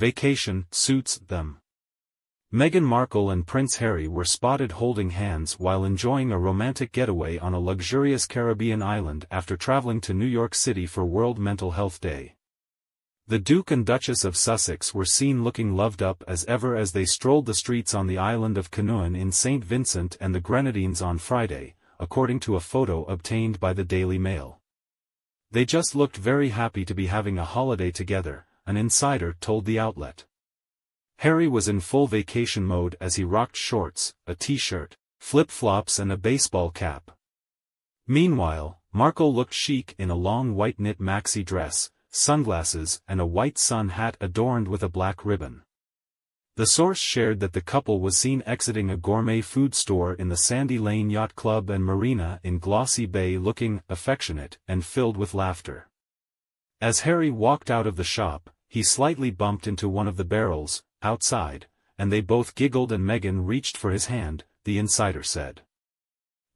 vacation suits them. Meghan Markle and Prince Harry were spotted holding hands while enjoying a romantic getaway on a luxurious Caribbean island after traveling to New York City for World Mental Health Day. The Duke and Duchess of Sussex were seen looking loved up as ever as they strolled the streets on the island of Canouan in St. Vincent and the Grenadines on Friday, according to a photo obtained by the Daily Mail. They just looked very happy to be having a holiday together, an insider told the outlet. Harry was in full vacation mode as he rocked shorts, a t-shirt, flip-flops and a baseball cap. Meanwhile, Markle looked chic in a long white knit maxi dress, sunglasses and a white sun hat adorned with a black ribbon. The source shared that the couple was seen exiting a gourmet food store in the Sandy Lane Yacht Club and Marina in Glossy Bay looking affectionate and filled with laughter. As Harry walked out of the shop, he slightly bumped into one of the barrels, outside, and they both giggled and Meghan reached for his hand, the insider said.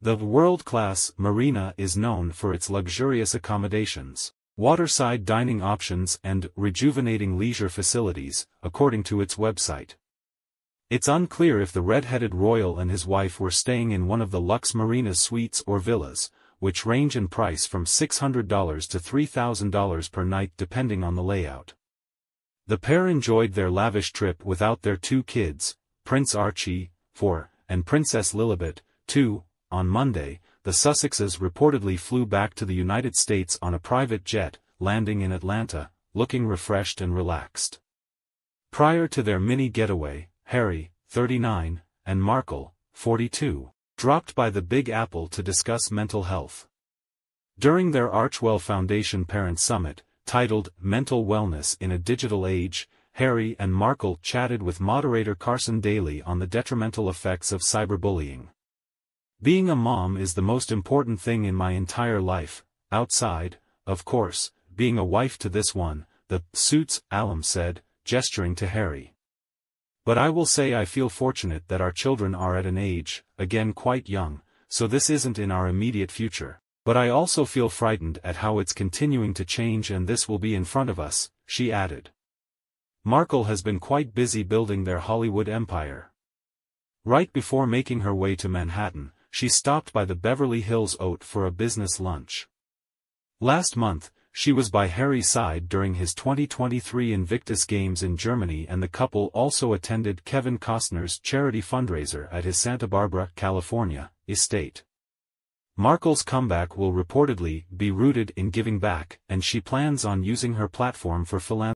The world-class marina is known for its luxurious accommodations, waterside dining options and rejuvenating leisure facilities, according to its website. It's unclear if the red-headed royal and his wife were staying in one of the Lux Marina's suites or villas, which range in price from $600 to $3,000 per night depending on the layout. The pair enjoyed their lavish trip without their two kids, Prince Archie, 4, and Princess Lilibet, 2. On Monday, the Sussexes reportedly flew back to the United States on a private jet, landing in Atlanta, looking refreshed and relaxed. Prior to their mini getaway, Harry, 39, and Markle, 42, dropped by the Big Apple to discuss mental health. During their Archewell Foundation Parent Summit, titled Mental Wellness in a Digital Age, Harry and Markle chatted with moderator Carson Daly on the detrimental effects of cyberbullying. Being a mom is the most important thing in my entire life, outside, of course, being a wife to this one, the suits, Alum said, gesturing to Harry. But I will say I feel fortunate that our children are at an age, again quite young, so this isn't in our immediate future. But I also feel frightened at how it's continuing to change and this will be in front of us, she added. Markle has been quite busy building their Hollywood empire. Right before making her way to Manhattan, she stopped by the Beverly Hills Oat for a business lunch. Last month, she was by Harry's side during his 2023 Invictus Games in Germany and the couple also attended Kevin Costner's charity fundraiser at his Santa Barbara, California, estate. Markle's comeback will reportedly be rooted in giving back and she plans on using her platform for philanthropy.